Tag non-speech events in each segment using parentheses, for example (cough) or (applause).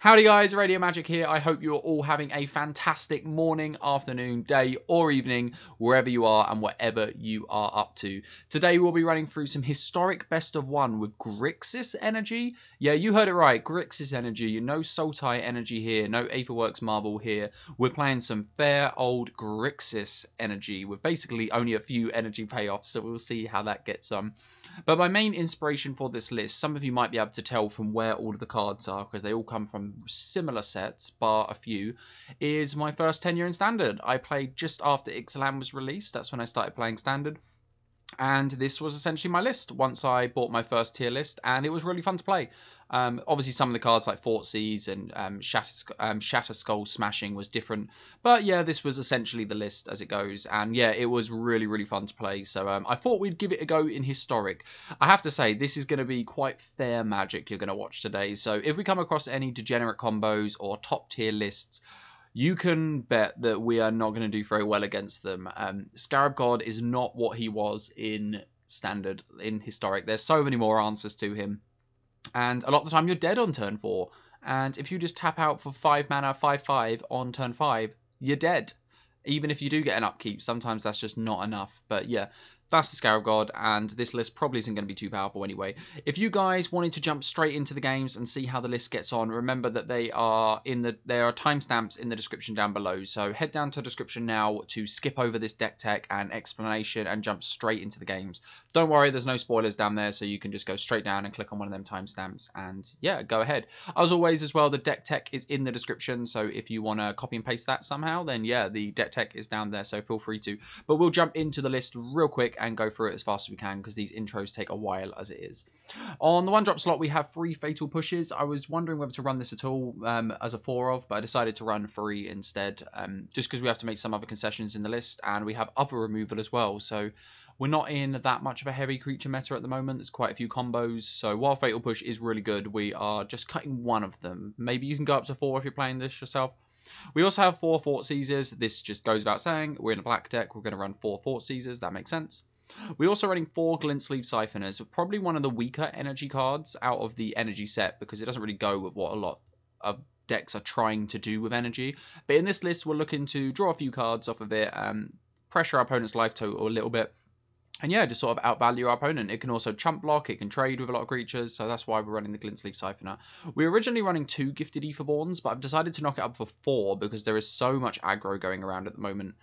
Howdy guys, Radio Magic here. I hope you're all having a fantastic morning, afternoon, day or evening, wherever you are and whatever you are up to. Today we'll be running through some historic best of one with Grixis energy. Yeah, you heard it right, Grixis energy. No Sultai energy here, no Aetherworks Marble here. We're playing some fair old Grixis energy with basically only a few energy payoffs, so we'll see how that gets on. Um, but my main inspiration for this list, some of you might be able to tell from where all of the cards are because they all come from similar sets, bar a few, is my first tenure in Standard. I played just after Ixalan was released. That's when I started playing Standard. And this was essentially my list once I bought my first tier list, and it was really fun to play. Um, obviously, some of the cards like Thoughtseize and um, Shatter, um, Shatterskull Smashing was different, but yeah, this was essentially the list as it goes, and yeah, it was really really fun to play. So um, I thought we'd give it a go in historic. I have to say, this is going to be quite fair magic you're going to watch today. So if we come across any degenerate combos or top tier lists you can bet that we are not going to do very well against them. Um, Scarab God is not what he was in standard, in historic. There's so many more answers to him. And a lot of the time you're dead on turn 4. And if you just tap out for 5 mana, 5 5 on turn 5, you're dead. Even if you do get an upkeep, sometimes that's just not enough. But yeah, that's the Scarab God, and this list probably isn't going to be too powerful anyway. If you guys wanted to jump straight into the games and see how the list gets on, remember that they are in the there are timestamps in the description down below. So head down to the description now to skip over this deck tech and explanation and jump straight into the games. Don't worry, there's no spoilers down there, so you can just go straight down and click on one of them timestamps, and yeah, go ahead. As always, as well, the deck tech is in the description, so if you want to copy and paste that somehow, then yeah, the deck tech is down there, so feel free to. But we'll jump into the list real quick and go through it as fast as we can because these intros take a while as it is. On the one drop slot, we have three fatal pushes. I was wondering whether to run this at all um, as a four of, but I decided to run three instead, um, just because we have to make some other concessions in the list and we have other removal as well. So we're not in that much of a heavy creature meta at the moment. There's quite a few combos. So while Fatal Push is really good, we are just cutting one of them. Maybe you can go up to four if you're playing this yourself. We also have four Thoughtseizes. This just goes without saying. We're in a black deck. We're going to run four Thoughtseizes. That makes sense. We're also running four Glint Sleeve Siphoners, probably one of the weaker energy cards out of the energy set because it doesn't really go with what a lot of decks are trying to do with energy. But in this list, we're looking to draw a few cards off of it, um, pressure our opponent's life total a little bit, and yeah, just sort of outvalue our opponent. It can also chump block, it can trade with a lot of creatures, so that's why we're running the Glint Sleeve Siphoner. We were originally running two Gifted Aetherborns, but I've decided to knock it up for four because there is so much aggro going around at the moment.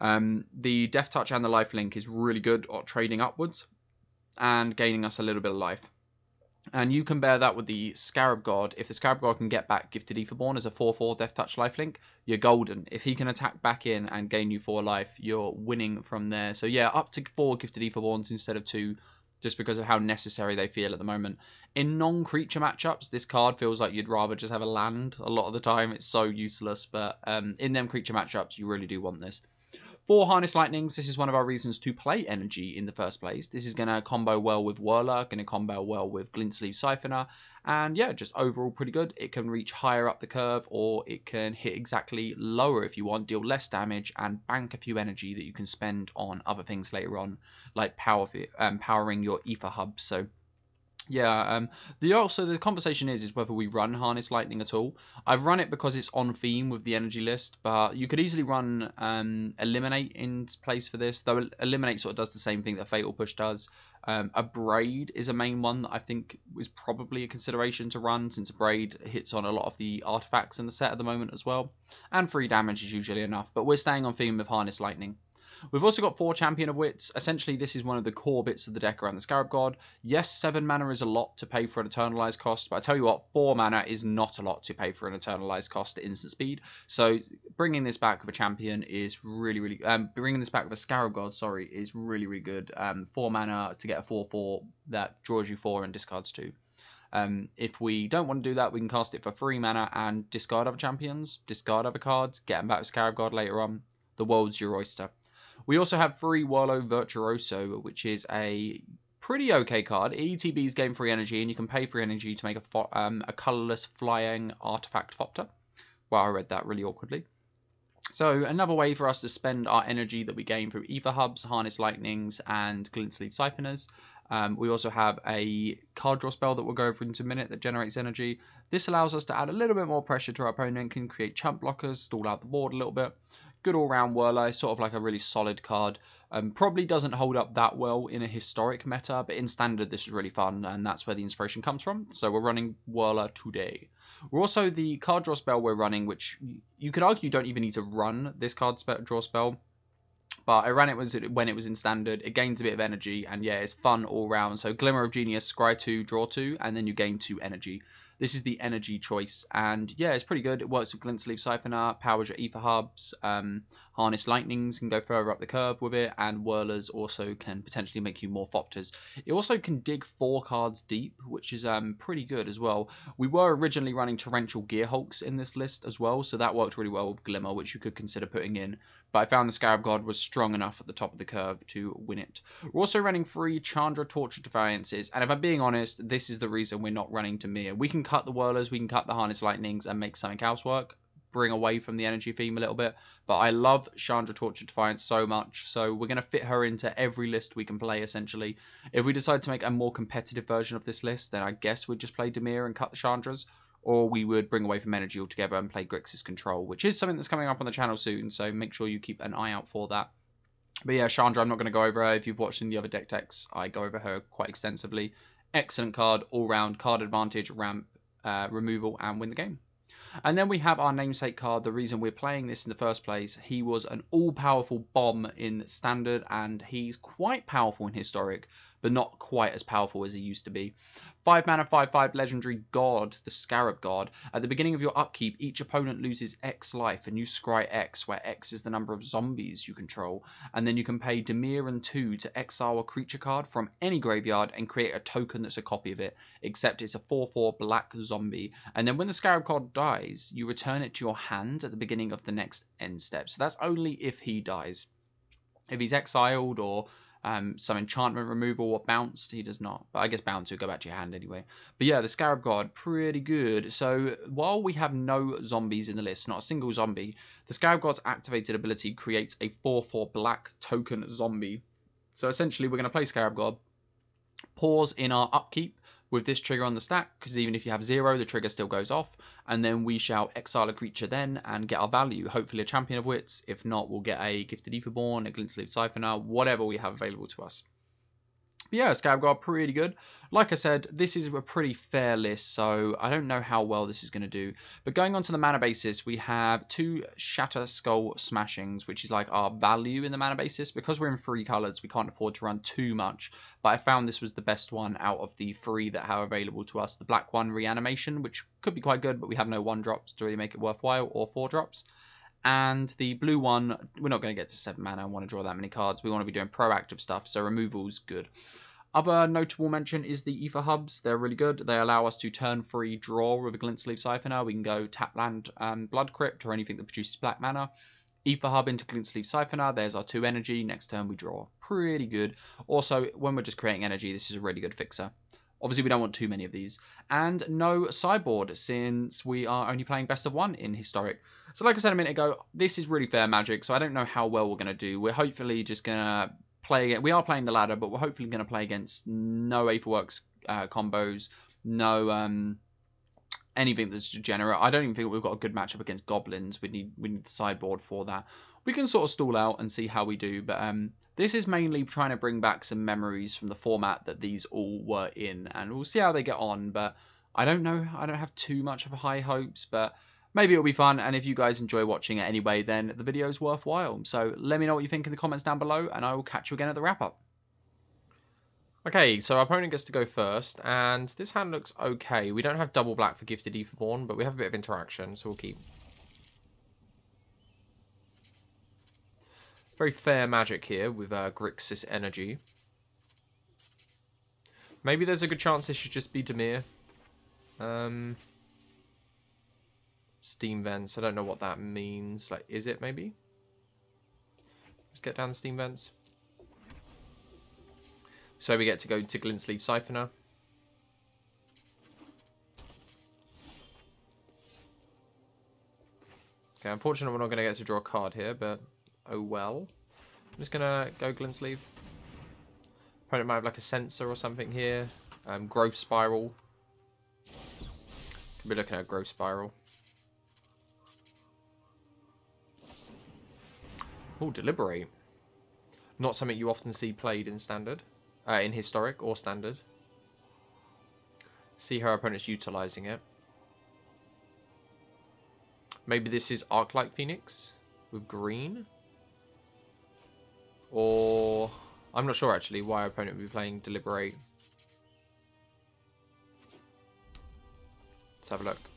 Um, the Death Touch and the Life Link is really good at trading upwards and gaining us a little bit of life. And you compare that with the Scarab God. If the Scarab God can get back Gifted Aetherborn as a 4-4 Death Touch lifelink, you're golden. If he can attack back in and gain you 4 life, you're winning from there. So yeah, up to 4 Gifted Aetherborns instead of 2, just because of how necessary they feel at the moment. In non-creature matchups, this card feels like you'd rather just have a land a lot of the time. It's so useless, but um, in them creature matchups, you really do want this. For Harness Lightnings, this is one of our reasons to play Energy in the first place. This is going to combo well with Whirler, going to combo well with Glint Sleeve Siphoner, and yeah, just overall pretty good. It can reach higher up the curve, or it can hit exactly lower if you want, deal less damage, and bank a few energy that you can spend on other things later on, like power, um, powering your Aether hub. So yeah, um, the also the conversation is is whether we run harness lightning at all. I've run it because it's on theme with the energy list, but you could easily run um, eliminate in place for this. Though eliminate sort of does the same thing that fatal push does. Um, braid is a main one that I think is probably a consideration to run since Abrade hits on a lot of the artifacts in the set at the moment as well, and free damage is usually enough. But we're staying on theme with harness lightning. We've also got four Champion of Wits. Essentially, this is one of the core bits of the deck around the Scarab God. Yes, seven mana is a lot to pay for an Eternalized cost, but I tell you what, four mana is not a lot to pay for an Eternalized cost at instant speed. So bringing this back with a Champion is really, really... Um, bringing this back with a Scarab God, sorry, is really, really good. Um, four mana to get a 4-4 that draws you four and discards two. Um, if we don't want to do that, we can cast it for free mana and discard other champions, discard other cards, get them back with Scarab God later on. The world's your oyster. We also have free Whirler Virtuoso, which is a pretty okay card. ETB's game free energy, and you can pay free energy to make a, um, a colorless flying artifact Thopter. Wow, I read that really awkwardly. So another way for us to spend our energy that we gain through Aether Hubs, Harness Lightnings, and Glint Sleeve Siphoners. Um, we also have a card draw spell that we'll go over into a minute that generates energy. This allows us to add a little bit more pressure to our opponent, can create chump blockers, stall out the board a little bit. Good all-round whirler, sort of like a really solid card. Um, probably doesn't hold up that well in a historic meta, but in standard this is really fun, and that's where the inspiration comes from. So we're running whirler today. We're also the card draw spell we're running, which you could argue you don't even need to run this card draw spell but I ran it was when it was in standard. It gains a bit of energy, and yeah, it's fun all round. So Glimmer of Genius, scry two, draw two, and then you gain two energy. This is the energy choice, and yeah, it's pretty good. It works with Glint Sleeve Siphoner, powers your Aether Hubs, um, Harness Lightnings can go further up the curve with it, and Whirlers also can potentially make you more Thopters. It also can dig four cards deep, which is um, pretty good as well. We were originally running Torrential Gearhulks in this list as well, so that worked really well with Glimmer, which you could consider putting in. But I found the Scarab God was strong enough at the top of the curve to win it. We're also running three Chandra Torch of Defiances, and if I'm being honest, this is the reason we're not running Dimir. We can cut the Whirlers, we can cut the Harness Lightnings, and make something else work bring away from the energy theme a little bit. But I love Chandra Torch of Defiance so much, so we're going to fit her into every list we can play, essentially. If we decide to make a more competitive version of this list, then I guess we'd just play Dimir and cut the Chandras, or we would bring away from energy altogether and play Grixis Control, which is something that's coming up on the channel soon, so make sure you keep an eye out for that. But yeah, Chandra, I'm not going to go over her. If you've watched in the other deck techs, I go over her quite extensively. Excellent card, all round, card advantage, ramp, uh, removal, and win the game. And then we have our namesake card, the reason we're playing this in the first place. He was an all-powerful bomb in Standard, and he's quite powerful in Historic, but not quite as powerful as he used to be. 5 mana, 5 5 legendary god, the Scarab God. At the beginning of your upkeep, each opponent loses X life, and you scry X, where X is the number of zombies you control. And then you can pay Dimir and 2 to exile a creature card from any graveyard and create a token that's a copy of it, except it's a 4 4 black zombie. And then when the Scarab God dies, you return it to your hand at the beginning of the next end step. So that's only if he dies. If he's exiled or um, some enchantment removal or bounced. He does not. But I guess bounce would go back to your hand anyway. But yeah, the Scarab God, pretty good. So while we have no zombies in the list, not a single zombie, the Scarab God's activated ability creates a 4-4 black token zombie. So essentially we're going to play Scarab God, pause in our upkeep, with this trigger on the stack, because even if you have zero, the trigger still goes off, and then we shall exile a creature then and get our value, hopefully a Champion of Wits, if not, we'll get a Gifted Aetherborn, a Glint Sleeve Siphoner, whatever we have available to us. But yeah, Scarab God, pretty good. Like I said, this is a pretty fair list, so I don't know how well this is going to do. But going on to the mana basis, we have two Shatterskull Smashings, which is like our value in the mana basis. Because we're in three colours, we can't afford to run too much. But I found this was the best one out of the three that are available to us. The black one, Reanimation, which could be quite good, but we have no one drops to really make it worthwhile, or four drops. And the blue one, we're not going to get to 7 mana and want to draw that many cards. We want to be doing proactive stuff, so removal's good. Other notable mention is the Aether Hubs. They're really good. They allow us to turn free draw with a Glint Sleeve Siphoner. We can go tap land and Blood Crypt or anything that produces black mana. Aether Hub into Glint Sleeve Siphoner. There's our 2 energy. Next turn we draw. Pretty good. Also, when we're just creating energy, this is a really good fixer. Obviously, we don't want too many of these. And no sideboard, since we are only playing best of one in Historic. So like I said a minute ago, this is really fair magic, so I don't know how well we're going to do. We're hopefully just going to play. We are playing the ladder, but we're hopefully going to play against no Aetherworks uh, combos, no um, anything that's degenerate. I don't even think we've got a good matchup against goblins. We need we need the sideboard for that. We can sort of stall out and see how we do, but um, this is mainly trying to bring back some memories from the format that these all were in, and we'll see how they get on. But I don't know. I don't have too much of high hopes, but maybe it'll be fun. And if you guys enjoy watching it anyway, then the video is worthwhile. So let me know what you think in the comments down below, and I will catch you again at the wrap up. Okay, so our opponent gets to go first, and this hand looks okay. We don't have double black for Gifted Aetherborn, but we have a bit of interaction, so we'll keep. Very fair magic here with uh, Grixis Energy. Maybe there's a good chance this should just be Dimir. Um, steam vents. I don't know what that means. Like, is it maybe? Let's get down the steam vents. So we get to go to Glint Sleeve Siphoner. Okay, unfortunately we're not going to get to draw a card here, but oh well. I'm just going to go Glint Sleeve. Opponent might have like a Censor or something here. Um, growth spiral. Could be looking at growth spiral. Oh, deliberate. Not something you often see played in standard, uh, in historic or standard. See how opponent's utilizing it. Maybe this is Arclight Phoenix with green. Or I'm not sure actually why our opponent would be playing Deliberate. Let's have a look.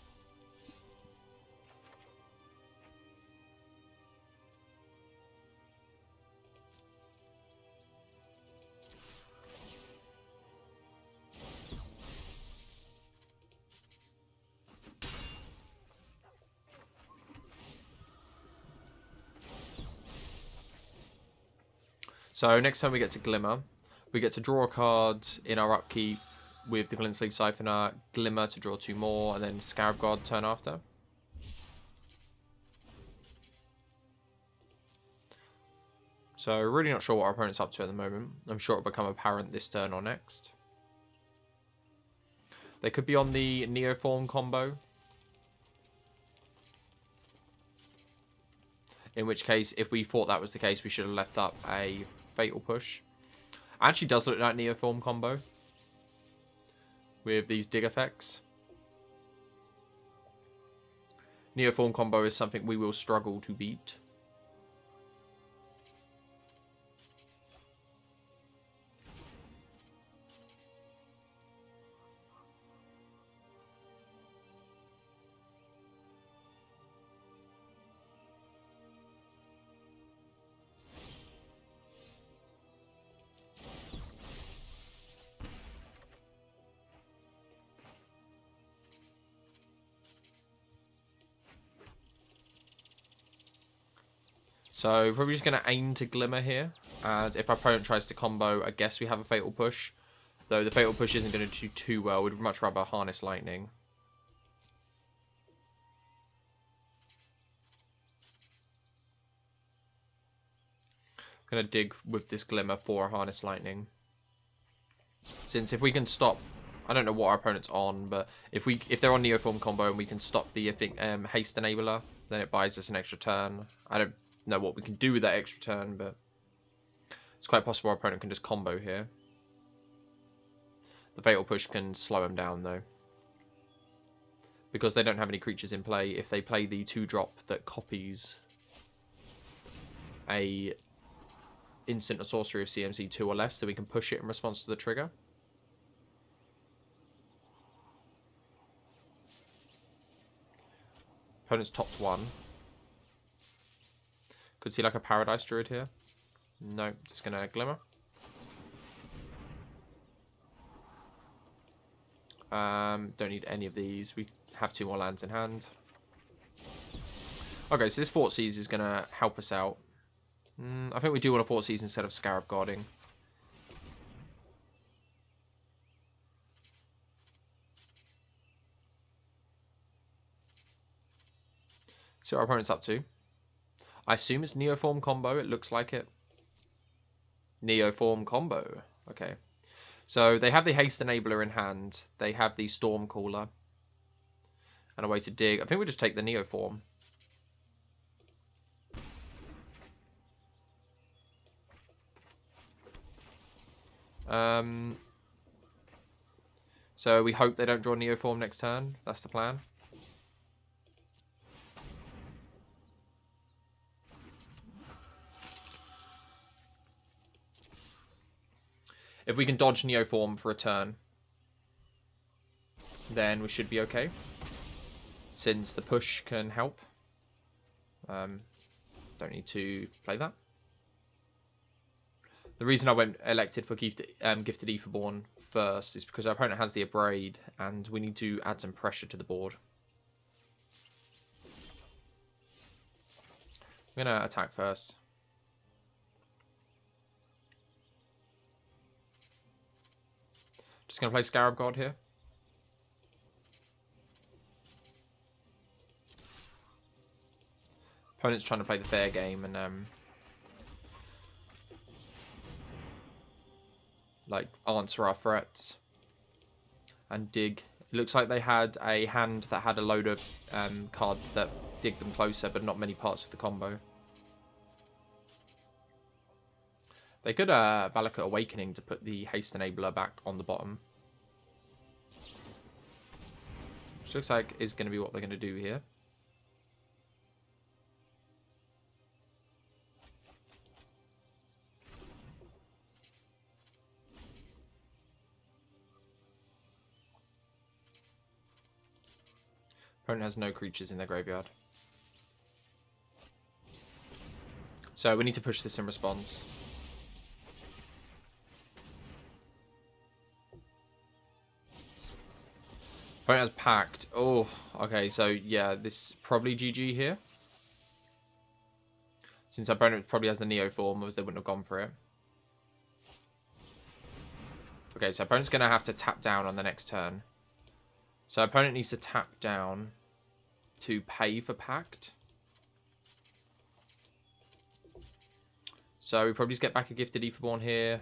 So next time we get to Glimmer, we get to draw a card in our upkeep with the Glint-Sleeve Siphoner, Glimmer to draw two more, and then Scarab God turn after. So really not sure what our opponent's up to at the moment. I'm sure it'll become apparent this turn or next. They could be on the Neoform combo, In which case, if we thought that was the case, we should have left up a Fatal Push. Actually does look like Neoform combo. With these dig effects. Neoform combo is something we will struggle to beat. So probably just going to aim to Glimmer here. And if our opponent tries to combo, I guess we have a Fatal Push. Though the Fatal Push isn't going to do too well. We'd much rather Harness Lightning. going to dig with this Glimmer for Harness Lightning. Since if we can stop... I don't know what our opponent's on, but if we if they're on Neoform combo and we can stop the um, Haste Enabler, then it buys us an extra turn. I don't know what we can do with that extra turn, but it's quite possible our opponent can just combo here. The Fatal Push can slow him down, though. Because they don't have any creatures in play, if they play the 2-drop that copies a instant or sorcery of CMC 2 or less, so we can push it in response to the trigger. Opponent's topped one. Could see like a Paradise Druid here. No, just gonna Glimmer. Um, don't need any of these. We have two more lands in hand. Okay, so this Thoughtseize is going to help us out. Mm, I think we do want a Thoughtseize instead of Scarab Guarding. See what our opponent's up to. I assume it's Neoform combo. It looks like it. Neoform combo. Okay. So they have the Haste Enabler in hand. They have the Storm Caller. And a way to dig. I think we just take the Neoform. Um, so we hope they don't draw Neoform next turn. That's the plan. If we can dodge Neoform for a turn, then we should be okay. Since the push can help. Um, don't need to play that. The reason I went elected for Gifted, um, Gifted Aetherborn first is because our opponent has the Abrade, and we need to add some pressure to the board. I'm going to attack first. Just to play Scarab God here. Opponent's trying to play the fair game and um, like answer our threats and dig. It looks like they had a hand that had a load of um, cards that dig them closer, but not many parts of the combo. They could uh, Valakut Awakening to put the haste enabler back on the bottom. Which looks like is going to be what they're going to do here. Opponent has no creatures in their graveyard. So we need to push this in response. Opponent has packed. Oh, okay, so yeah, this probably GG here. Since opponent probably has the Neoform, as they wouldn't have gone for it. Okay, so opponent's going to have to tap down on the next turn. So opponent needs to tap down to pay for Pact. So we probably just get back a Gifted Aetherborn here.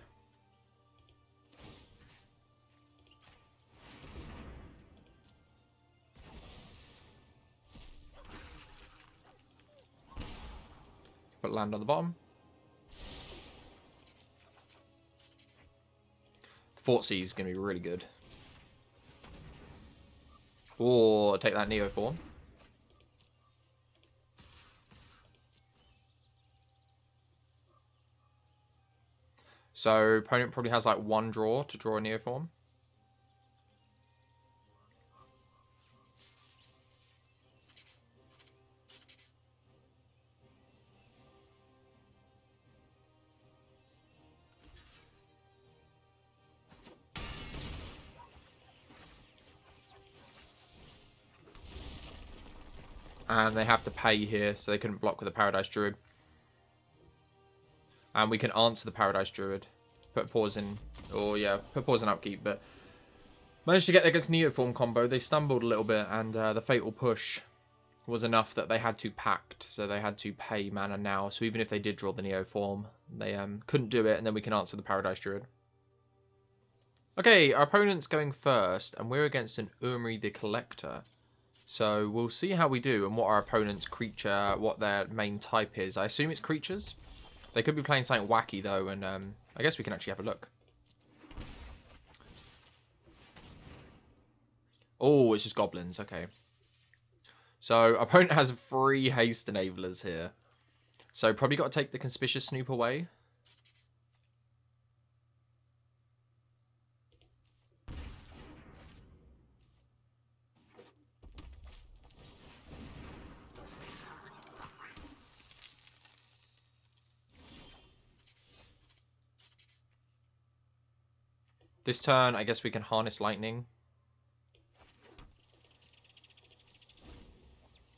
Put land on the bottom. Thoughtseize is going to be really good. Or take that Neoform. So opponent probably has like one draw to draw a Neo And they have to pay here, so they couldn't block with a Paradise Druid. And we can answer the Paradise Druid. Put pause in, or yeah, put pause in upkeep, but managed to get against Neoform combo. They stumbled a little bit, and uh, the Fatal Push was enough that they had to pact, so they had to pay mana now. So even if they did draw the Neoform, they um, couldn't do it, and then we can answer the Paradise Druid. Okay, our opponent's going first, and we're against an Umori the Collector. So we'll see how we do and what our opponent's creature, what their main type is. I assume it's creatures. They could be playing something wacky though, and um, I guess we can actually have a look. Oh, it's just goblins. Okay. So opponent has three haste enablers here. So probably got to take the conspicuous snoop away. This turn, I guess we can harness lightning.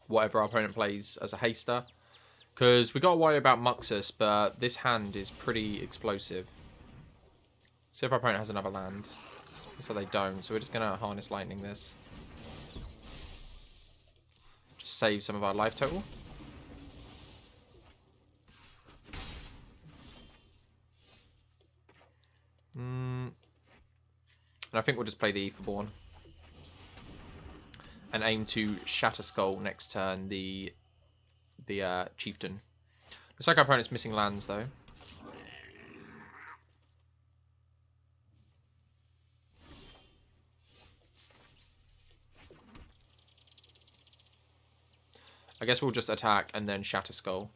Whatever our opponent plays as a haster. Because we got to worry about Muxus, but this hand is pretty explosive. See if our opponent has another land. So they don't, so we're just going to harness lightning this. Just save some of our life total. Hmm. And I think we'll just play the Aetherborn. And aim to Shatterskull next turn the the uh, Chieftain. Looks like our opponent's missing lands though. I guess we'll just attack and then Shatterskull.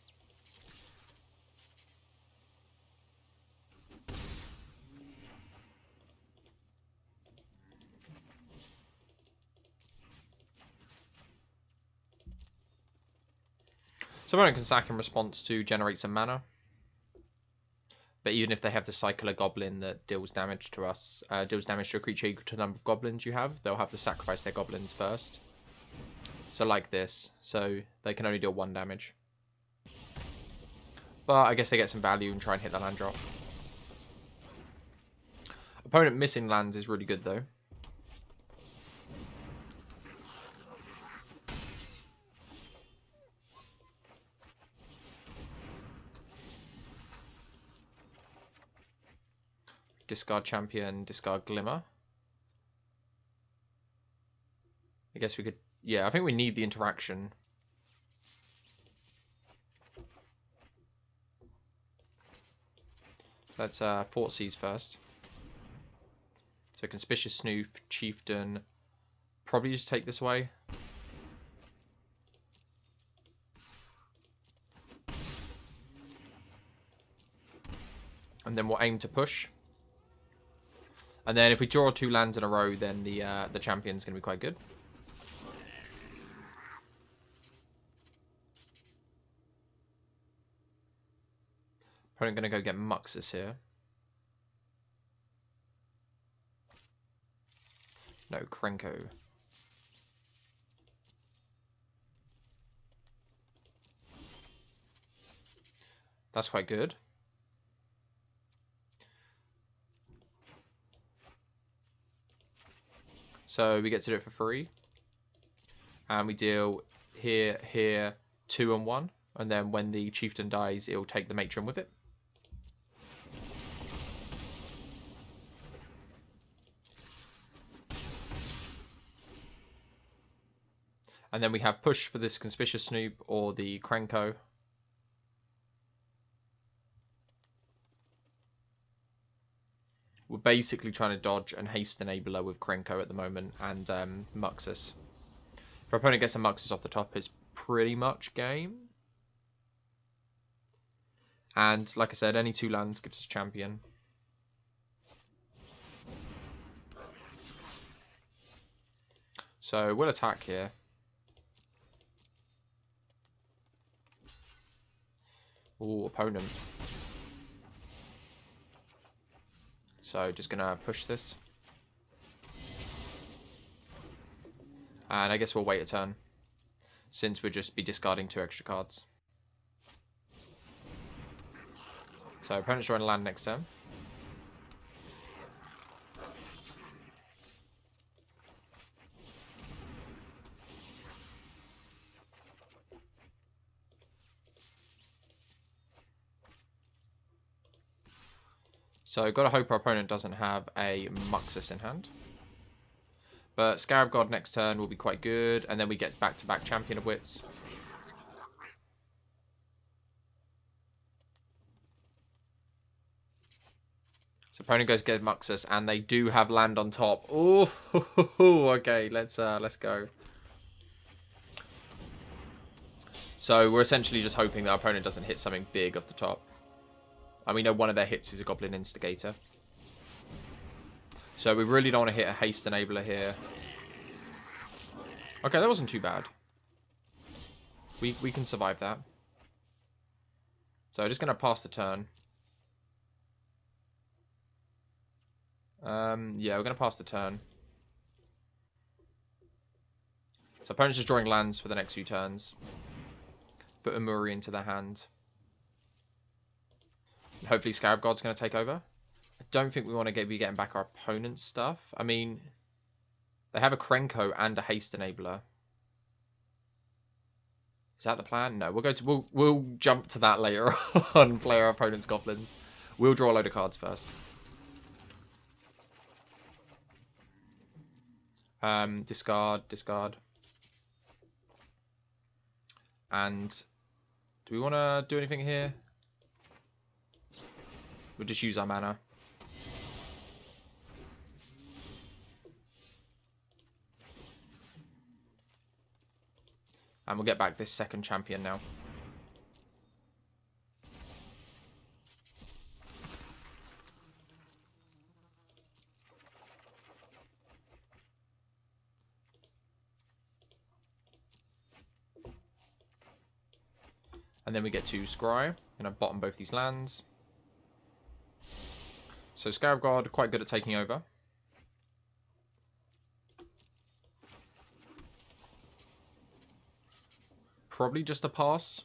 So opponent can sack in response to generate some mana. But even if they have the Cycler Goblin that deals damage to us, uh, deals damage to a creature equal to the number of goblins you have, they'll have to sacrifice their goblins first. So like this. So they can only deal one damage. But I guess they get some value and try and hit the land drop. Opponent missing lands is really good though. Discard champion, discard glimmer. I guess we could... Yeah, I think we need the interaction. Let's uh, Thoughtseize first. So Conspicuous Snoop, Chieftain. Probably just take this away. And then we'll aim to push. And then if we draw two lands in a row, then the uh, the champion's going to be quite good. Probably going to go get Muxus here. No, Krenko. That's quite good. So we get to do it for free. And we deal here, here, two and one. And then when the chieftain dies, it'll take the matron with it. And then we have push for this Conspicuous Snoop or the Krenko. Basically trying to dodge and haste the enabler with Krenko at the moment and um, Muxus. If our opponent gets a Muxus off the top, it's pretty much game. And like I said, any two lands gives us champion. So we'll attack here. Ooh, opponent. So just gonna push this. And I guess we'll wait a turn. Since we'll just be discarding two extra cards. So opponent's drawing a land next turn. So got to hope our opponent doesn't have a Muxus in hand. But Scarab God next turn will be quite good, and then we get back-to-back -back Champion of Wits. So opponent goes get Muxus, and they do have land on top. Oh, (laughs) okay, let's uh, let's go. So we're essentially just hoping that our opponent doesn't hit something big off the top. And we know one of their hits is a Goblin Instigator. So we really don't want to hit a Haste Enabler here. Okay, that wasn't too bad. We, we can survive that. So just going to pass the turn. Um, yeah, we're going to pass the turn. So opponent's just drawing lands for the next few turns. Put Umori into their hand. Hopefully Scarab God's going to take over. I don't think we want to get, be getting back our opponent's stuff. I mean, they have a Krenko and a Haste Enabler. Is that the plan? No, we'll go to we'll we'll jump to that later (laughs) on. Play our opponent's goblins. We'll draw a load of cards first. Um, discard, discard. And do we want to do anything here? We'll just use our mana. And we'll get back this second champion now. And then we get to Scry. Gonna bottom both these lands. So Scarab God quite good at taking over. Probably just a pass.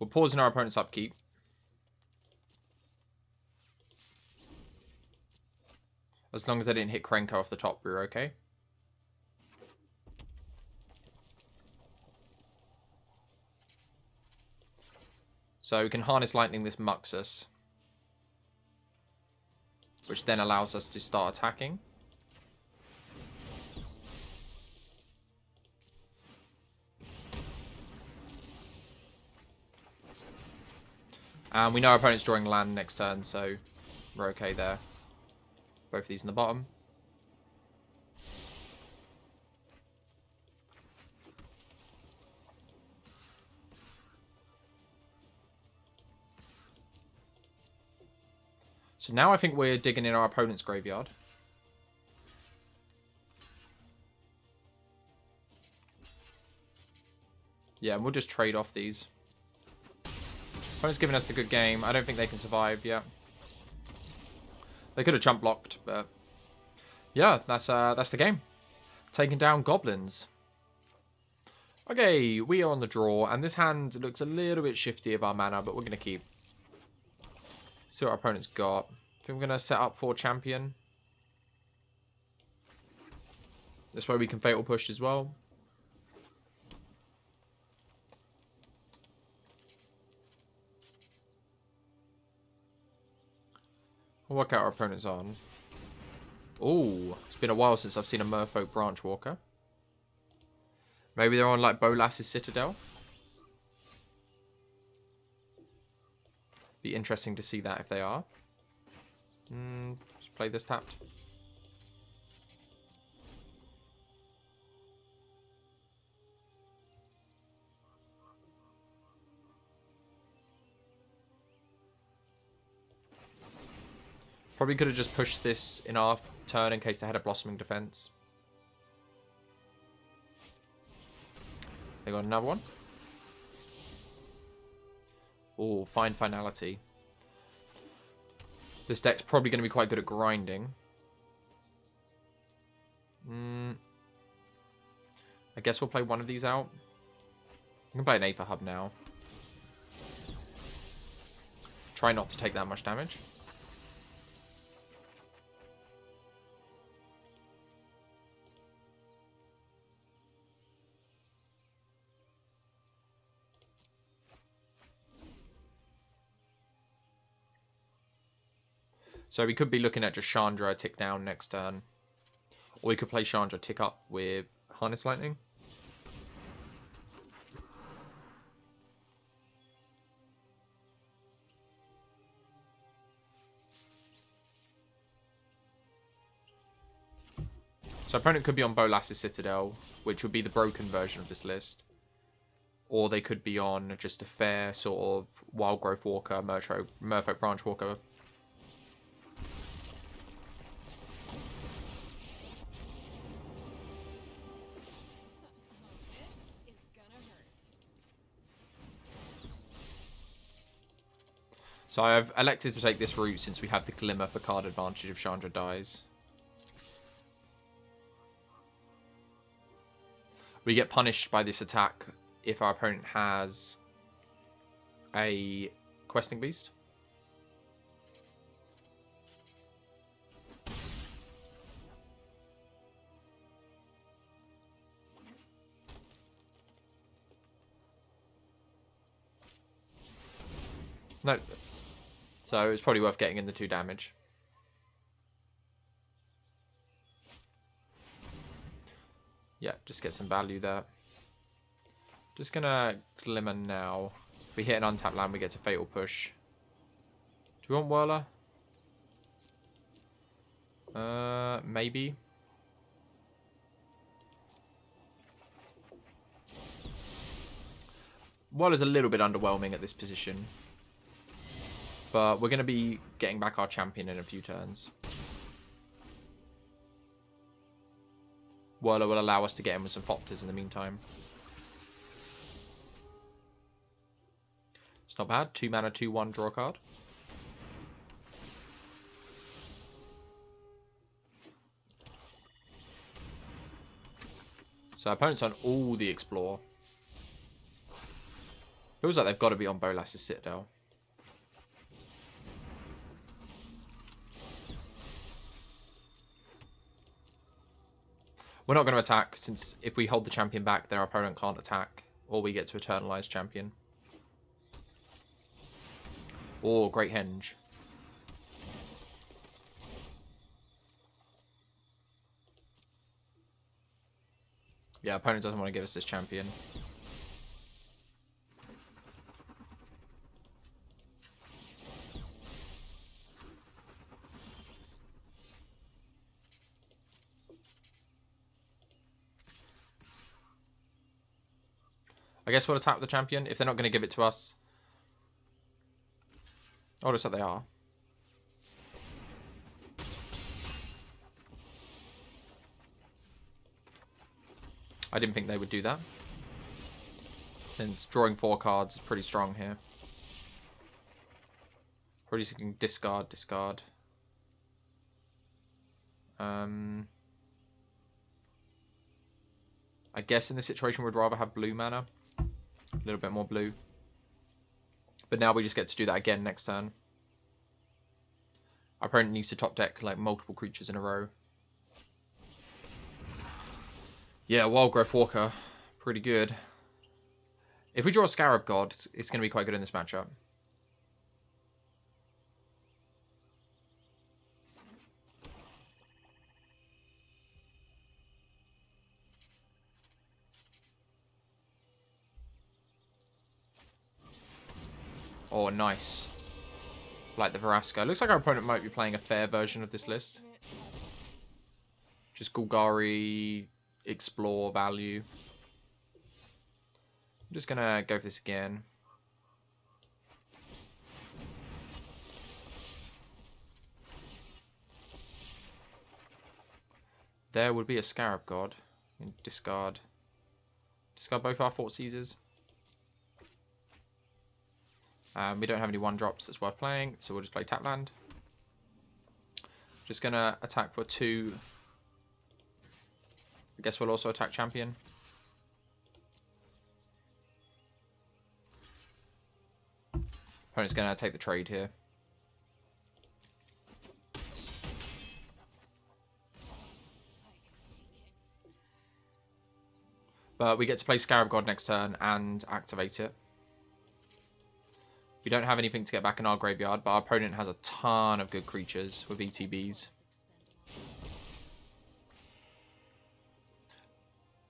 We're pausing our opponent's upkeep. As long as they didn't hit Krenko off the top, we're okay. So we can harness lightning this Muxus. Which then allows us to start attacking. And we know our opponent's drawing land next turn, so we're okay there. Both of these in the bottom. So now I think we're digging in our opponent's graveyard. Yeah, and we'll just trade off these. Opponent's giving us the good game. I don't think they can survive yet. They could have chump blocked, but yeah, that's uh, that's the game. Taking down goblins. Okay, we are on the draw, and this hand looks a little bit shifty of our mana, but we're going to keep. See what our opponent's got. I think we're going to set up for champion. This way we can fatal push as well. We'll work out our opponent's on. Oh, it's been a while since I've seen a Merfolk Branch Walker. Maybe they're on like Bolas's Citadel. Be interesting to see that if they are. Mm, let's play this tapped. Probably could have just pushed this in our turn in case they had a Blossoming Defense. They got another one. Oh, Find Finality. This deck's probably going to be quite good at grinding. Mm. I guess we'll play one of these out. I can play an Aether Hub now. Try not to take that much damage. So we could be looking at just Chandra tick down next turn. Or we could play Chandra tick up with Harness Lightning. So opponent could be on Bolas's Citadel, which would be the broken version of this list. Or they could be on just a fair sort of Wild Growth Walker, Merfolk, Branch Walker So I've elected to take this route since we have the Glimmer for card advantage if Chandra dies. We get punished by this attack if our opponent has a Questing Beast. No, so it's probably worth getting in the two damage. Yeah, just get some value there. Just gonna Glimmer now. If we hit an untapped land, we get to Fatal Push. Do we want Whirler? Uh, maybe. Whirler's a little bit underwhelming at this position. But we're going to be getting back our champion in a few turns. Whirler will allow us to get in with some Thopters in the meantime. It's not bad. 2 mana, 2 1, draw card. So opponent's on all the Explore. Feels like they've got to be on Bolas's Citadel. We're not going to attack, since if we hold the champion back, their opponent can't attack, or we get to eternalize champion. Oh, Great Henge. Yeah, opponent doesn't want to give us this champion. I guess we'll attack the champion if they're not going to give it to us. Oh, looks like they are. I didn't think they would do that. Since drawing four cards is pretty strong here. Producing discard, discard. Um, I guess in this situation we'd rather have blue mana. A little bit more blue. But now we just get to do that again next turn. Our opponent needs to top deck like multiple creatures in a row. Yeah, Wildgrowth Walker. Pretty good. If we draw a Scarab God, it's, it's going to be quite good in this matchup. Oh, nice. Like the Verasco. Looks like our opponent might be playing a fair version of this list. Just Golgari, explore value. I'm just gonna go for this again. There would be a Scarab God. Discard. Discard both our Thoughtseizes. Um, we don't have any one drops that's worth playing, so we'll just play Tapland. Just gonna attack for two I guess we'll also attack champion. Opponent's going to take the trade here. But we get to play Scarab God next turn and activate it. We don't have anything to get back in our graveyard, but our opponent has a ton of good creatures with ETBs.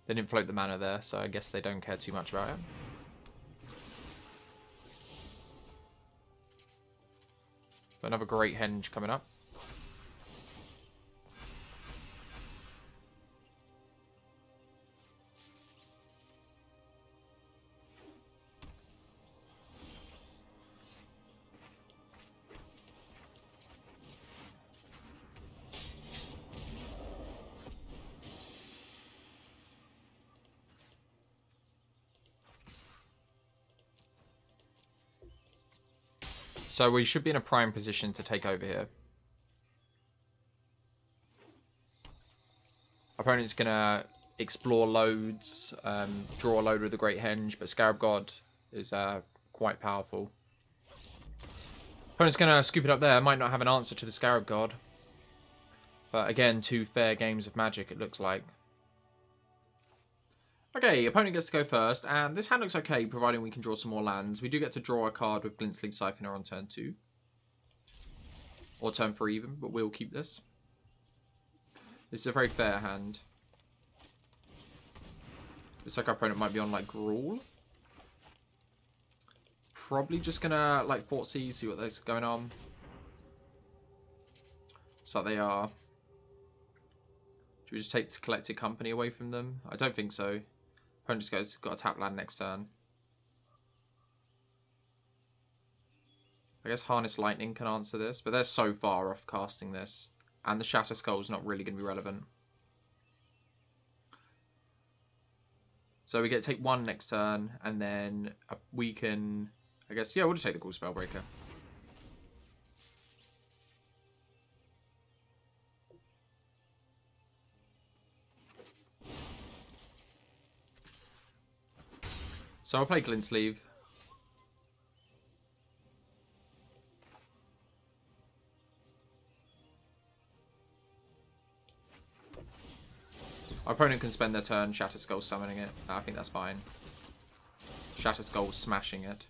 They didn't float the mana there, so I guess they don't care too much about it. But another great henge coming up. So we should be in a prime position to take over here. Opponent's to explore loads, um, draw a load with the Great Henge, but Scarab God is uh, quite powerful. Opponent's to scoop it up there. Might not have an answer to the Scarab God. But again, two fair games of magic, it looks like. Okay, opponent gets to go first, and this hand looks okay, providing we can draw some more lands. We do get to draw a card with Glint-Sleeve Siphoner on turn 2. Or turn 3 even, but we'll keep this. This is a very fair hand. Looks like our opponent might be on, like, Gruul. Probably just gonna, like, Thoughtseize, see what's going on. So they are. Should we just take this collected company away from them? I don't think so. Opponent just goes, got a tap land next turn. I guess Harness Lightning can answer this, but they're so far off casting this. And the Shatterskull is not really going to be relevant. So we get to take one next turn, and then uh, we can... I guess, yeah, we'll just take the Gruul Spellbreaker. So I'll play Glint Sleeve. Our opponent can spend their turn Shatterskull summoning it. I think that's fine. Shatterskull smashing it.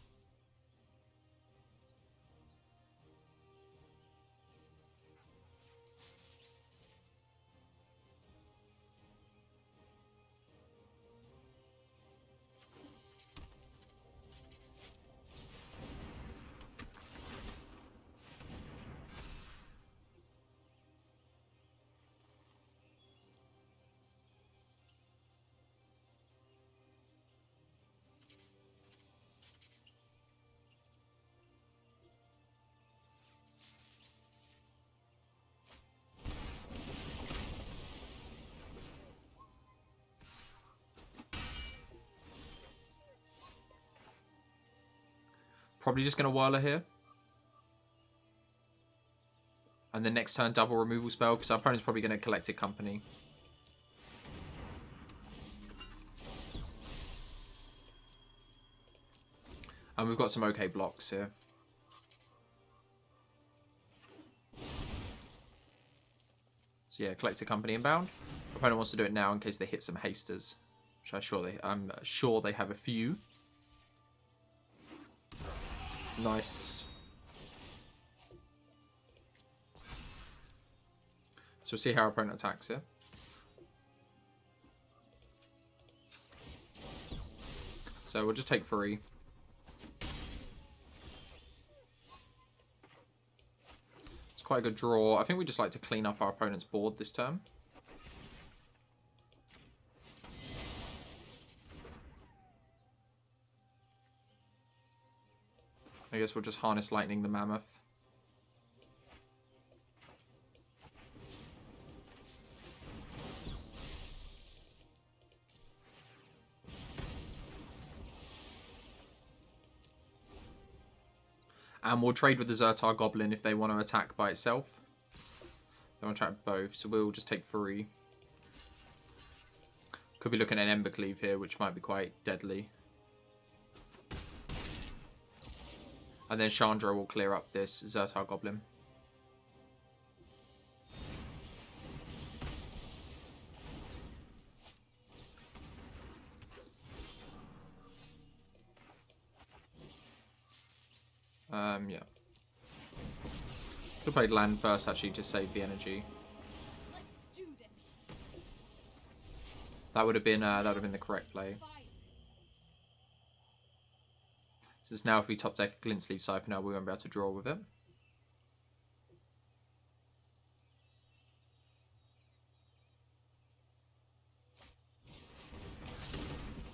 Probably just going to Whirler here. And then next turn, double removal spell, because our opponent's probably going to collect a Company. And we've got some okay blocks here. So yeah, collect a Company inbound. Opponent wants to do it now in case they hit some hasters. Which I'm sure they, I'm sure they have a few. Nice. So we'll see how our opponent attacks here. So we'll just take three. It's quite a good draw. I think we just like to clean up our opponent's board this turn. Guess we'll just harness lightning the mammoth. And we'll trade with the Zhur-Taa Goblin if they want to attack by itself. They want to attack both, so we'll just take three. Could be looking at an Embercleave here, which might be quite deadly. And then Chandra will clear up this Zhur-Taa Goblin. Um, yeah. Could have played land first, actually, to save the energy. That would have been uh, that would have been the correct play. Since now if we top deck a glint sleeve now, we won't be able to draw with it.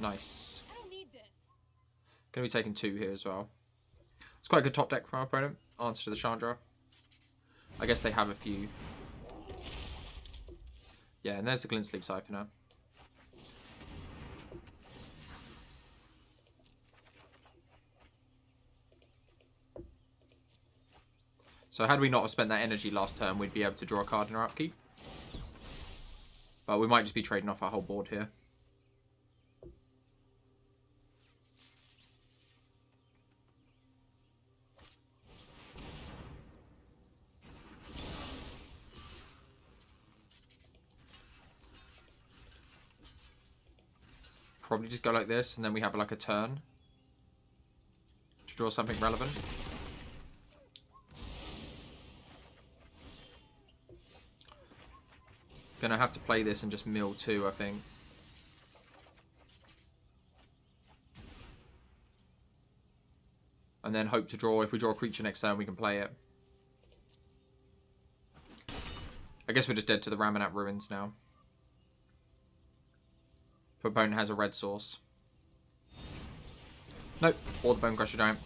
Nice. Gonna be taking two here as well. It's quite a good top deck from our opponent. Answer to the Chandra. I guess they have a few. Yeah, and there's the glint sleeve Siphoner. So had we not have spent that energy last turn, we'd be able to draw a card in our upkeep. But we might just be trading off our whole board here. Probably just go like this, and then we have like a turn to draw something relevant. Gonna have to play this and just mill two, I think. And then hope to draw. If we draw a creature next turn, we can play it. I guess we're just dead to the Ramunap Ruins now. If Opponent has a red source. Nope, or the Bonecrusher Giant.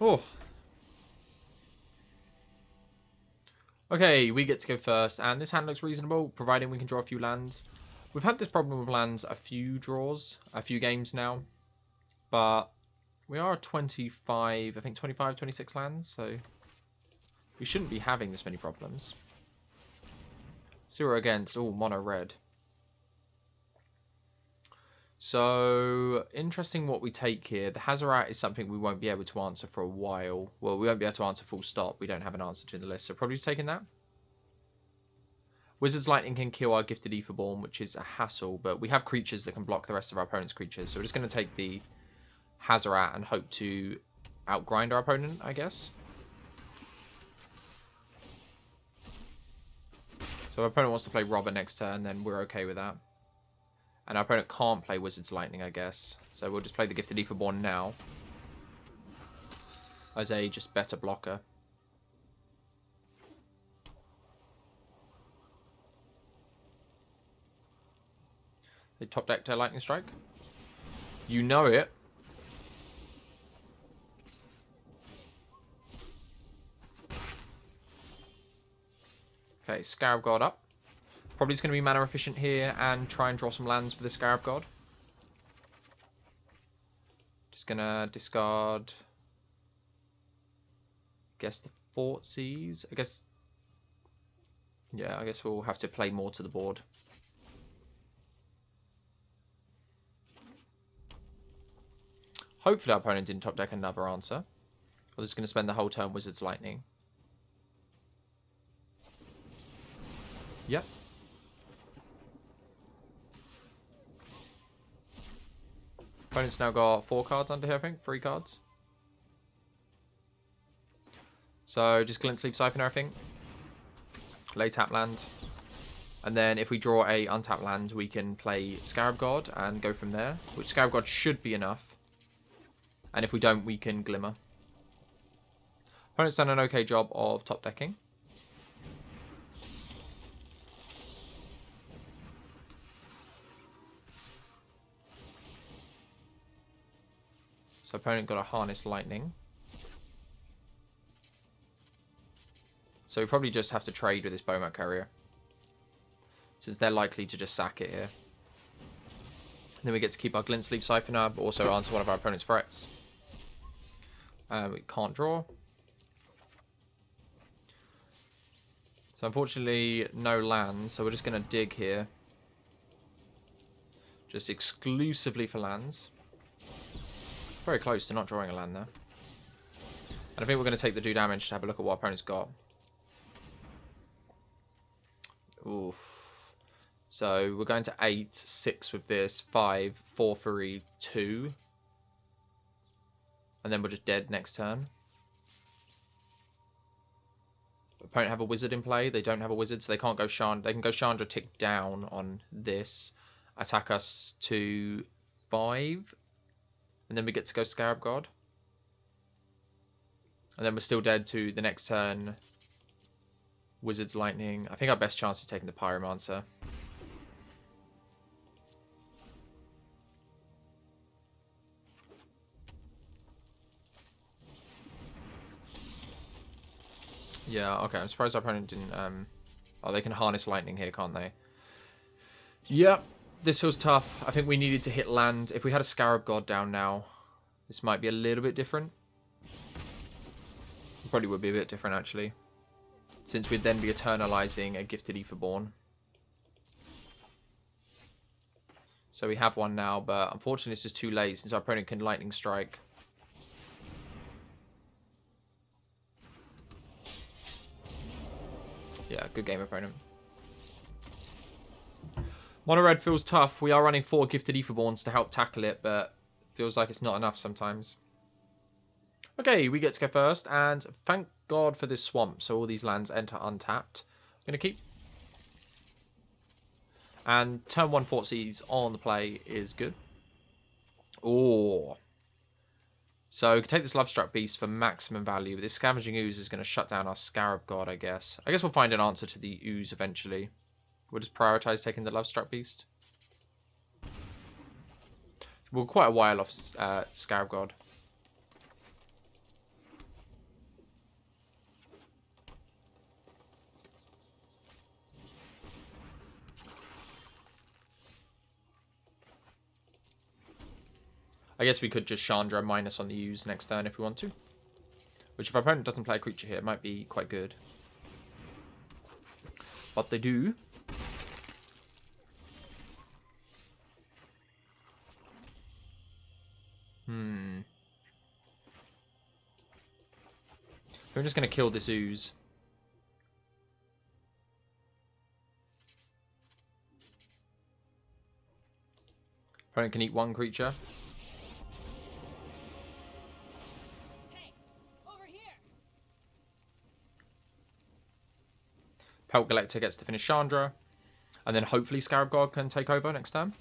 Oh, Okay, we get to go first, and this hand looks reasonable, providing we can draw a few lands. We've had this problem with lands a few draws, a few games now, but we are 25, I think 25, 26 lands, so we shouldn't be having this many problems. Zero against, oh, mono red. So, interesting what we take here. The Hazoret is something we won't be able to answer for a while. Well, we won't be able to answer full stop. We don't have an answer to the list, so probably just taking that. Wizard's Lightning can kill our Gifted Aetherborn, which is a hassle, but we have creatures that can block the rest of our opponent's creatures, so we're just going to take the Hazoret and hope to outgrind our opponent, I guess. So if our opponent wants to play Robber next turn, then we're okay with that. And our opponent can't play Wizard's Lightning, I guess. So we'll just play the Gifted Aetherborn now. As a just better blocker. They top deck to Lightning Strike. You know it. Okay, Scarab God up. Probably just going to be mana efficient here and try and draw some lands for the Scarab God. Just gonna discard. I Guess the Thoughtseize. I guess. Yeah, I guess we'll have to play more to the board. Hopefully our opponent didn't top deck another answer. Or just going to spend the whole turn Wizard's Lightning. Yep. Opponent's now got four cards under here, I think. Three cards. So just glint Sleeve siphon I think. Lay tap land. And then if we draw a untapped land, we can play Scarab God and go from there. Which Scarab God should be enough. And if we don't, we can Glimmer. Opponent's done an okay job of top decking. So opponent got a Harness Lightning. So we probably just have to trade with this Bomat Courier. Since they're likely to just sack it here. Then we get to keep our Glint Sleeve Siphoner, but also answer one of our opponent's threats. Uh, we can't draw. So unfortunately, no land, so we're just going to dig here. Just exclusively for lands. Very close to not drawing a land there. And I think we're going to take the do damage to have a look at what our opponent's got. Oof. So we're going to 8, 6 with this, 5, 4, 3, 2. And then we're just dead next turn. Opponent have a wizard in play. They don't have a wizard, so they can't go Chandra. They can go Chandra tick down on this. Attack us to 5. And then we get to go Scarab God. And then we're still dead to the next turn. Wizard's Lightning. I think our best chance is taking the Pyromancer. Yeah, okay. I'm surprised our opponent didn't... Um... Oh, they can harness lightning here, can't they? Yep. This feels tough. I think we needed to hit land. If we had a Scarab God down now, this might be a little bit different. Probably would be a bit different, actually. Since we'd then be eternalizing a Gifted Aetherborn. So we have one now, but unfortunately it's just too late since our opponent can Lightning Strike. Yeah, good game opponent. Mono red feels tough. We are running four gifted Aetherborns to help tackle it, but feels like it's not enough sometimes. Okay, we get to go first, and thank God for this swamp, so all these lands enter untapped. I'm going to keep. And turn one Thoughtseize on the play is good. Oh, so we can take this Lovestruck Beast for maximum value. This Scavenging Ooze is going to shut down our Scarab God, I guess. I guess we'll find an answer to the Ooze eventually. We'll just prioritize taking the Lovestruck Beast. We're quite a while off uh, Scarab God. I guess we could just Chandra minus on the Ooze next turn if we want to. Which if our opponent doesn't play a creature here, it might be quite good. But they do. I'm just going to kill this ooze. Opponent can eat one creature. Pelt Collector gets to finish Chandra. And then hopefully Scarab God can take over next turn.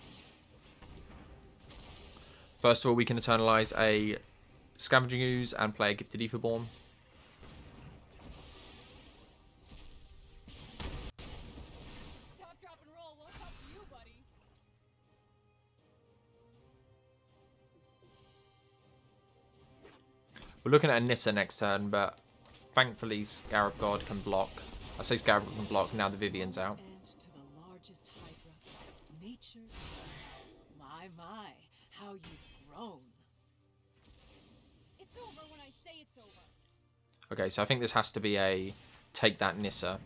First of all, we can eternalize a Scavenging Ooze and play a Gifted Aetherborn. We're looking at a Nissa next turn, but thankfully Scarab God can block. I say Scarab God can block, now the Vivien's out. Nature, my, my, how you've grown. It's over when I say it's over. Okay, so I think this has to be a take that Nissa.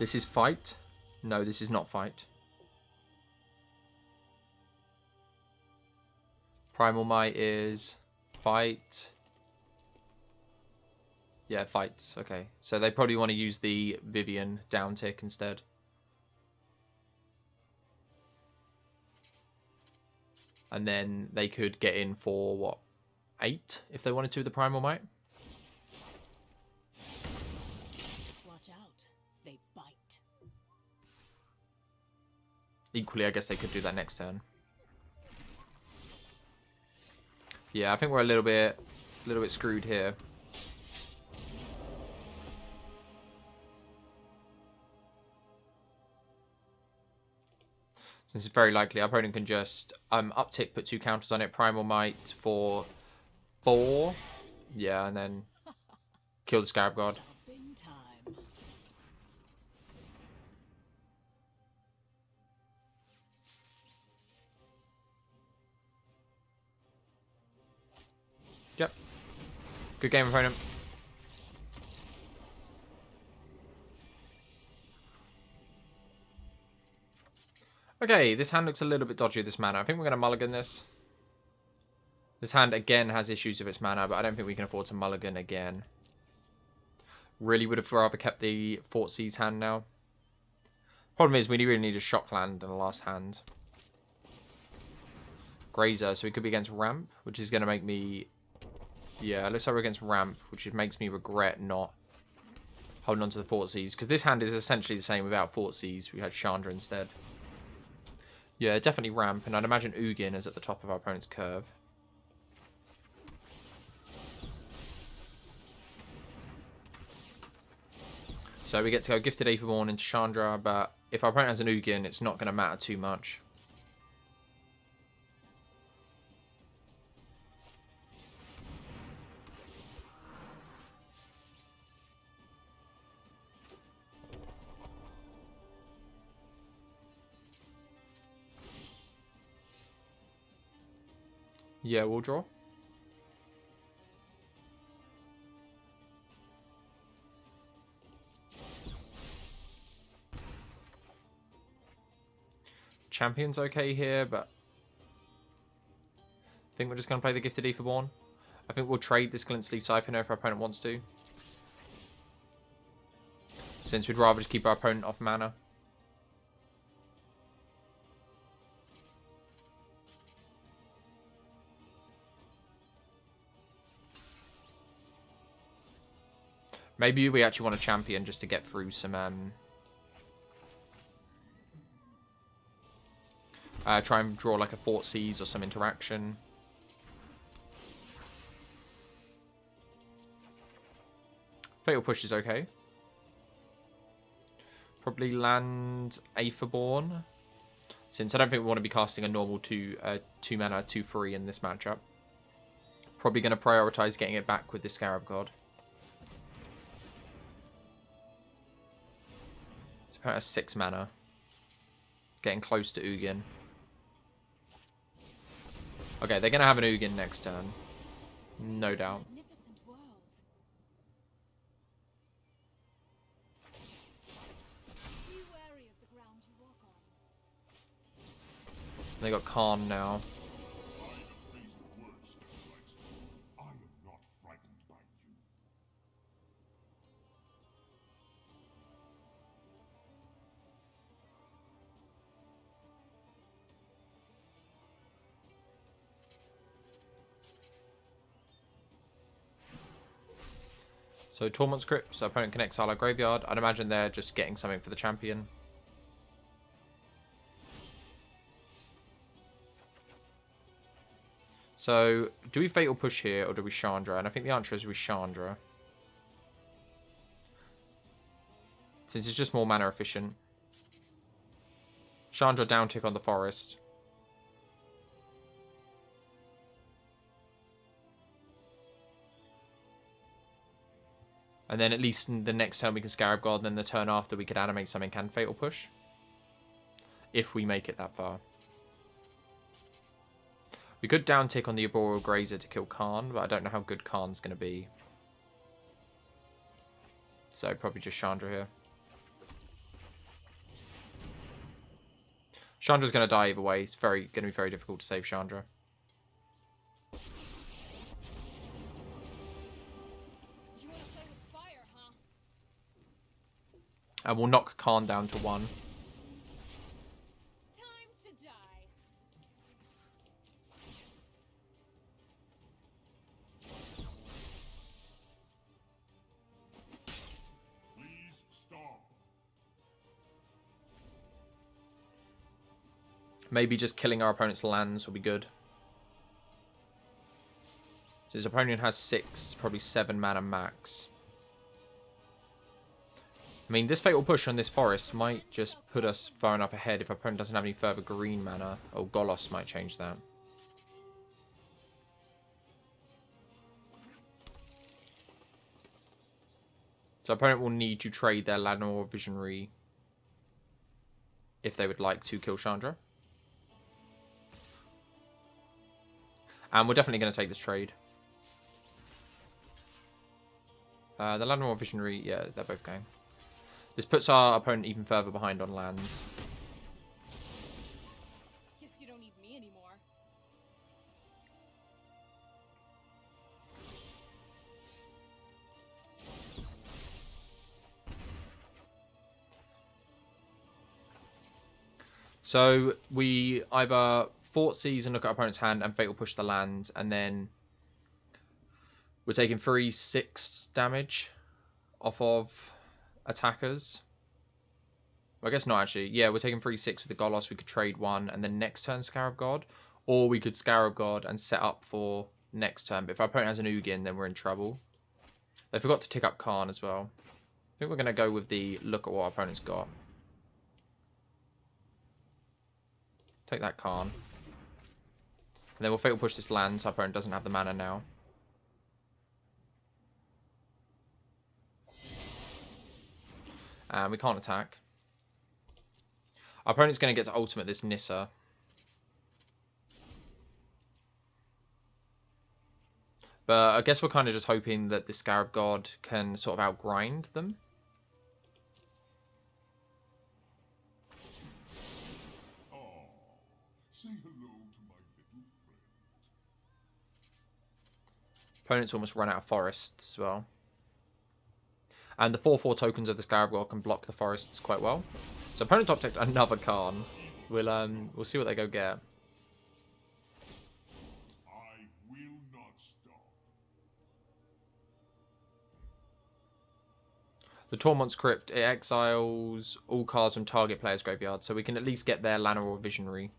This is fight? No, this is not fight. Primal Might is fight. Yeah, fights. Okay. So they probably want to use the Vivien down tick instead. And then they could get in for, what, 8 if they wanted to with the Primal Might? Watch out. They bite. Equally, I guess they could do that next turn. Yeah, I think we're a little bit, a little bit screwed here. Since it's very likely our opponent can just um, uptick, put two counters on it, Primal Might for four. Yeah, and then kill the Scarab God. Yep. Good game, opponent. Okay, this hand looks a little bit dodgy, this mana. I think we're going to mulligan this. This hand, again, has issues with its mana, but I don't think we can afford to mulligan again. Really would have rather kept the Thoughtseize hand now. Problem is, we really need a shock land in the last hand. Grazer, so we could be against Ramp, which is going to make me yeah, looks like we're against Ramp, which makes me regret not holding on to the Thoughtseize. Because this hand is essentially the same without Thoughtseize. We had Chandra instead. Yeah, definitely Ramp, and I'd imagine Ugin is at the top of our opponent's curve. So we get to go Gifted Aetherborn into Chandra, but if our opponent has an Ugin, it's not going to matter too much. Yeah, we'll draw. Champion's okay here, but I think we're just going to play the Gifted Aetherborn. I think we'll trade this Glint Sleeve Siphoner if our opponent wants to. Since we'd rather just keep our opponent off mana. Maybe we actually want a champion just to get through some... Um, uh, try and draw like a Fort Thoughtseize or some interaction. Fatal Push is okay. Probably land Aetherborn. Since I don't think we want to be casting a normal 2 uh, two mana 2-3 in this matchup. Probably going to prioritize getting it back with the Scarab God. Has six mana. Getting close to Ugin. Okay, they're going to have an Ugin next turn. No doubt. They got Karn now. So Tormod's Crypt, so opponent can exile our graveyard. I'd imagine they're just getting something for the champion. So, do we Fatal Push here, or do we Chandra? And I think the answer is we Chandra. Since it's just more mana efficient. Chandra down tick on the forest. And then at least in the next turn we can Scarab God, and then the turn after we could animate something and Fatal Push. if we make it that far. We could down tick on the Arboreal Grazer to kill Karn, but I don't know how good Karn's going to be. So probably just Chandra here. Chandra's going to die either way. It's very going to be very difficult to save Chandra. And we'll knock Karn down to one. Time to die. Please stop. Maybe just killing our opponent's lands will be good. So his opponent has six, probably seven mana max. I mean, this Fatal Push on this forest might just put us far enough ahead if our opponent doesn't have any further green mana. Oh, Golos might change that. So our opponent will need to trade their Llanowar Visionary if they would like to kill Chandra. And we're definitely going to take this trade. Uh, the Llanowar Visionary, yeah, they're both going. This puts our opponent even further behind on lands. Guess you don't need me anymore. So we either Thoughtseize and look at our opponent's hand and fatal push the land, and then we're taking three six damage off of attackers. Well, I guess not actually. Yeah, we're taking three six with the Golos. We could trade one, and then next turn Scarab God, or we could Scarab God and set up for next turn. But if our opponent has an Ugin, then we're in trouble. They forgot to tick up Karn as well. I think we're gonna go with the look at what our opponent's got. Take that Karn. And then we'll fatal push this land so our opponent doesn't have the mana now. And we can't attack. Our opponent's going to get to ultimate this Nissa. But I guess we're kind of just hoping that the Scarab God can sort of outgrind them. Opponents almost run out of forests as well. And the 4-4 tokens of the Scarab God can block the forests quite well. So opponent top decked another Karn. We'll um we'll see what they go get. The Tormod's Crypt it exiles all cards from target player's graveyard, so we can at least get their Llanowar Visionary.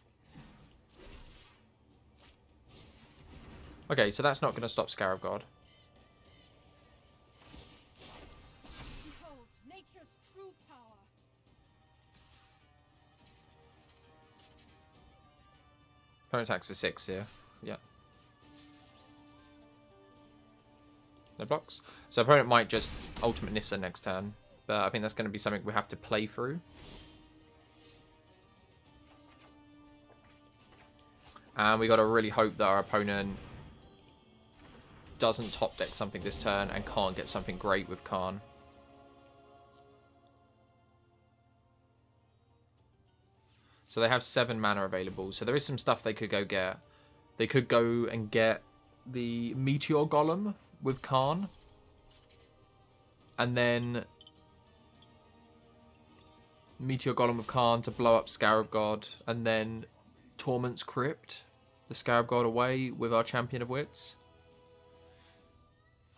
Okay, so that's not going to stop Scarab God. Opponent attacks for six here. Yeah. No blocks. So opponent might just ultimate Nissa next turn. But I think that's going to be something we have to play through. And we got to really hope that our opponent doesn't top deck something this turn and can't get something great with Karn. So they have seven mana available. So there is some stuff they could go get. They could go and get the Meteor Golem with Karn. And then Meteor Golem with Karn to blow up Scarab God. And then Tormod's Crypt, the Scarab God away with our Champion of Wits.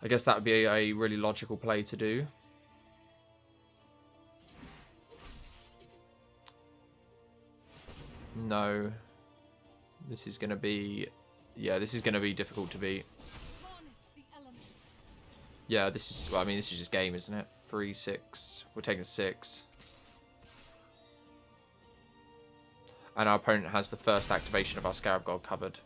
I guess that would be a, a really logical play to do. No. This is going to be... Yeah, this is going to be difficult to beat. Yeah, this is... Well, I mean, this is just game, isn't it? Three, six. We're taking six. And our opponent has the first activation of our Scarab God covered.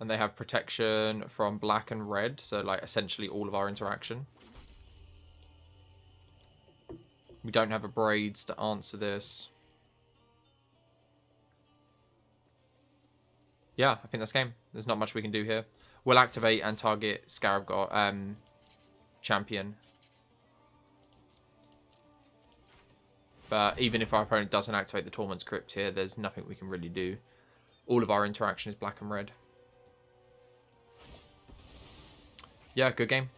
And they have protection from black and red, so like essentially all of our interaction. We don't have a braids to answer this. Yeah, I think that's game. There's not much we can do here. We'll activate and target Scarab God, um, champion. But even if our opponent doesn't activate the Tormod's Crypt here, there's nothing we can really do. All of our interaction is black and red. Yeah, good game.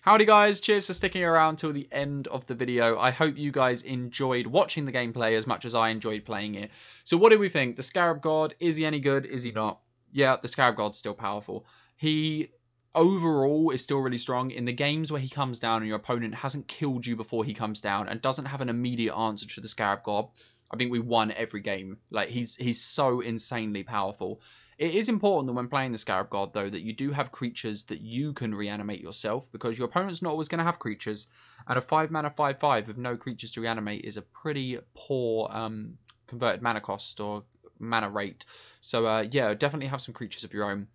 Howdy guys, cheers for sticking around till the end of the video. I hope you guys enjoyed watching the gameplay as much as I enjoyed playing it. So what did we think? The Scarab God, is he any good? Is he not? Yeah, the Scarab God's still powerful. He overall is still really strong in the games where he comes down and your opponent hasn't killed you before he comes down and doesn't have an immediate answer to the Scarab God. I think we won every game. Like he's he's so insanely powerful. It is important that when playing the Scarab God, though, that you do have creatures that you can reanimate yourself, because your opponent's not always going to have creatures, and a 5 mana 5 5 with no creatures to reanimate is a pretty poor um, converted mana cost or mana rate. So, uh, yeah, definitely have some creatures of your own.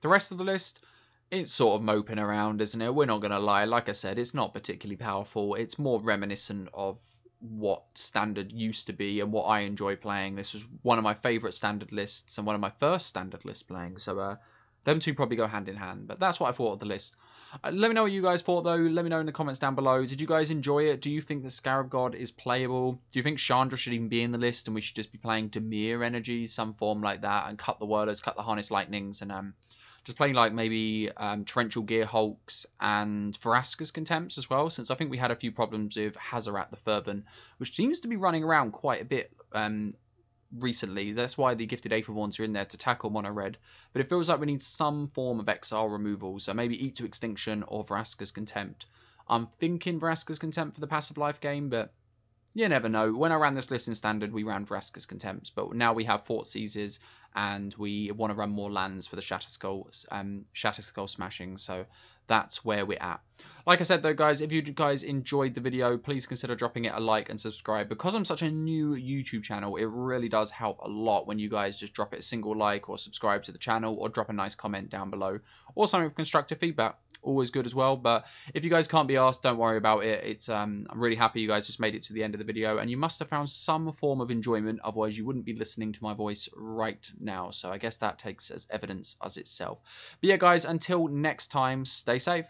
The rest of the list, it's sort of moping around, isn't it? We're not going to lie. Like I said, it's not particularly powerful. It's more reminiscent of what standard used to be and what I enjoy playing. This was one of my favourite standard lists and one of my first standard lists playing. So uh, them two probably go hand in hand. But that's what I thought of the list. Uh, let me know what you guys thought though. Let me know in the comments down below. Did you guys enjoy it? Do you think the Scarab God is playable? Do you think Chandra should even be in the list and we should just be playing Dimir Energy, some form like that, and cut the Whirlers, cut the Harness Lightnings, and um, just playing like maybe um, Torrential Gearhulks and Vraska's Contempts as well, since I think we had a few problems with Hazoret the Fervent, which seems to be running around quite a bit um, recently. That's why the Gifted Aetherborns are in there to tackle Mono Red. But it feels like we need some form of exile removal, so maybe Eat to Extinction or Vraska's Contempt. I'm thinking Vraska's Contempt for the passive life game, but you never know. When I ran this list in standard, we ran Vraska's Contempt, but now we have Thoughtseizes and we want to run more lands for the Shatterskull, um, Shatterskull smashing. So that's where we're at. Like I said though, guys, if you guys enjoyed the video, please consider dropping it a like and subscribe. Because I'm such a new YouTube channel, it really does help a lot when you guys just drop it a single like or subscribe to the channel or drop a nice comment down below or something with constructive feedback always good as well. But if you guys can't be asked, don't worry about it. It's um, I'm really happy you guys just made it to the end of the video, and you must have found some form of enjoyment. Otherwise, you wouldn't be listening to my voice right now. So I guess that takes as evidence as itself. But yeah, guys, until next time, stay safe.